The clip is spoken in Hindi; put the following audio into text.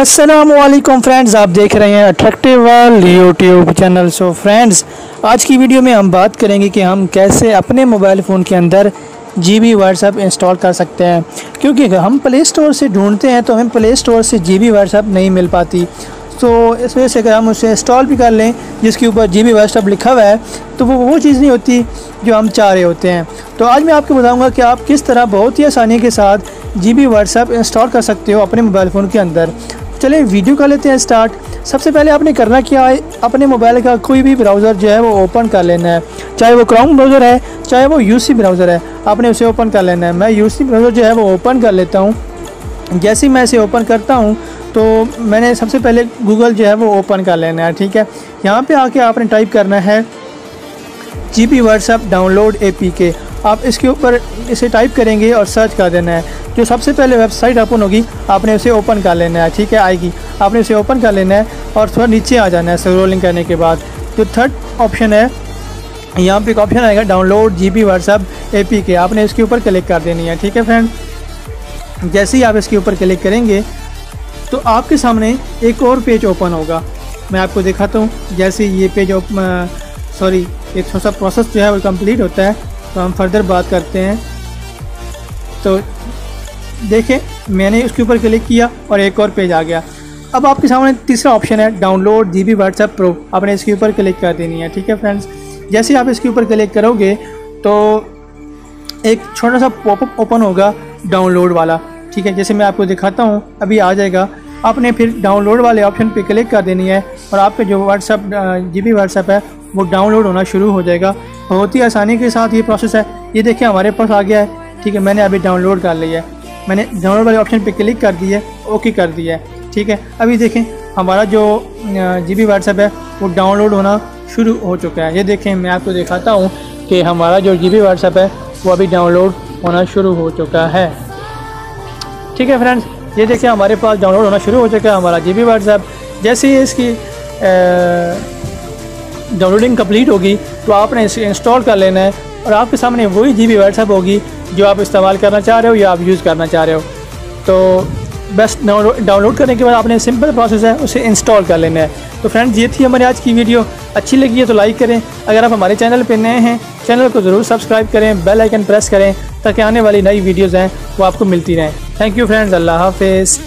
असलम फ्रेंड्स आप देख रहे हैं attractive world YouTube channel so friends आज की वीडियो में हम बात करेंगे कि हम कैसे अपने मोबाइल फ़ोन के अंदर जी बी व्हाट्सअप इंस्टॉल कर सकते हैं। क्योंकि हम प्ले स्टोर से ढूंढते हैं तो हमें प्ले स्टोर से जी बी व्हाट्सअप नहीं मिल पाती। तो इस वजह से अगर हम उसे इंस्टॉल भी कर लें, जिसके ऊपर जी बी व्हाट्सअप लिखा हुआ है तो वो वो चीज़ नहीं होती जो हम चाह रहे होते हैं। तो आज मैं आपको बताऊँगा कि आप किस तरह बहुत ही आसानी के साथ जी बी व्हाट्सअप इंस्टॉल कर सकते हो अपने मोबाइल फ़ोन के अंदर। चलिए वीडियो कर लेते हैं स्टार्ट। सबसे पहले आपने करना क्या है, अपने मोबाइल का कोई भी ब्राउज़र जो है वो ओपन कर लेना है। चाहे वो क्राउन ब्राउज़र है, चाहे वो यूसी ब्राउज़र है, आपने उसे ओपन कर लेना है। मैं यूसी ब्राउज़र जो है वो ओपन कर लेता हूँ। जैसे ही मैं इसे ओपन करता हूँ तो मैंने सबसे पहले गूगल जो है वो ओपन कर लेना है, ठीक है? यहाँ पे आके आपने टाइप करना है G P WhatsApp download A P K आप इसके ऊपर इसे टाइप करेंगे और सर्च कर देना है। जो सबसे पहले वेबसाइट ओपन होगी, आपने उसे ओपन कर लेना है, ठीक है, आएगी। आपने उसे ओपन कर लेना है और थोड़ा नीचे आ जाना है स्क्रोलिंग करने के बाद। जो थर्ड ऑप्शन है, यहाँ पे एक ऑप्शन आएगा download G B WhatsApp A P K आपने इसके ऊपर क्लिक कर देनी है, ठीक है फ्रेंड जैसे ही आप इसके ऊपर क्लिक करेंगे तो आपके सामने एक और पेज ओपन होगा। मैं आपको दिखाता हूँ, जैसे ये पेज सॉरी एक सा प्रोसेस जो है वो कंप्लीट होता है। तो हम फर्दर बात करते हैं। तो देखें मैंने उसके ऊपर क्लिक किया और एक और पेज आ गया। अब आपके सामने तीसरा ऑप्शन है download G B WhatsApp pro आपने इसके ऊपर क्लिक कर देनी है, ठीक है फ्रेंड्स जैसे आप इसके ऊपर क्लिक करोगे तो एक छोटा सा पॉपअप ओपन होगा डाउनलोड वाला। ठीक है, जैसे मैं आपको दिखाता हूँ, अभी आ जाएगा। आपने फिर डाउनलोड वाले ऑप्शन पे क्लिक कर देनी है और आपके जो व्हाट्सअप जी बी व्हाट्सअप है, वो डाउनलोड होना शुरू हो जाएगा। बहुत ही आसानी के साथ ये प्रोसेस है। ये देखिए हमारे पास आ गया है। ठीक है, मैंने अभी डाउनलोड कर लिया है। मैंने डाउनलोड वाले ऑप्शन पे क्लिक कर दिया है। ओके कर दिया है। ठीक है, अभी देखें, हमारा जो जी बी व्हाट्सएप है, वो डाउनलोड होना शुरू हो चुका है। ये देखें, मैं आपको दिखाता हूँ कि हमारा जो जी बी व्हाट्सएप है, वो अभी डाउनलोड होना शुरू हो चुका है। ठीक है फ्रेंड्स ये देखिए, हमारे पास डाउनलोड होना शुरू हो चुका है, हमारा जी बी व्हाट्सएप जैसे ही इसकी डाउनलोडिंग कंप्लीट होगी तो आपने इसे इंस्टॉल कर लेना है और आपके सामने वही जी बी व्हाट्सएप होगी जो आप इस्तेमाल करना चाह रहे हो या आप यूज़ करना चाह रहे हो। तो बस डाउनलोड करने के बाद आपने सिंपल प्रोसेस है, उसे इंस्टॉल कर लेना है। तो फ्रेंड्स ये थी हमारी आज की वीडियो अच्छी लगी है तो लाइक करें। अगर आप हमारे चैनल पर नए हैं चैनल को ज़रूर सब्सक्राइब करें बेल आइकन प्रेस करें, ताकि आने वाली नई वीडियोज़ हैं, वो आपको मिलती रहें। थैंक यू फ्रेंड्स अल्लाह हाफिज़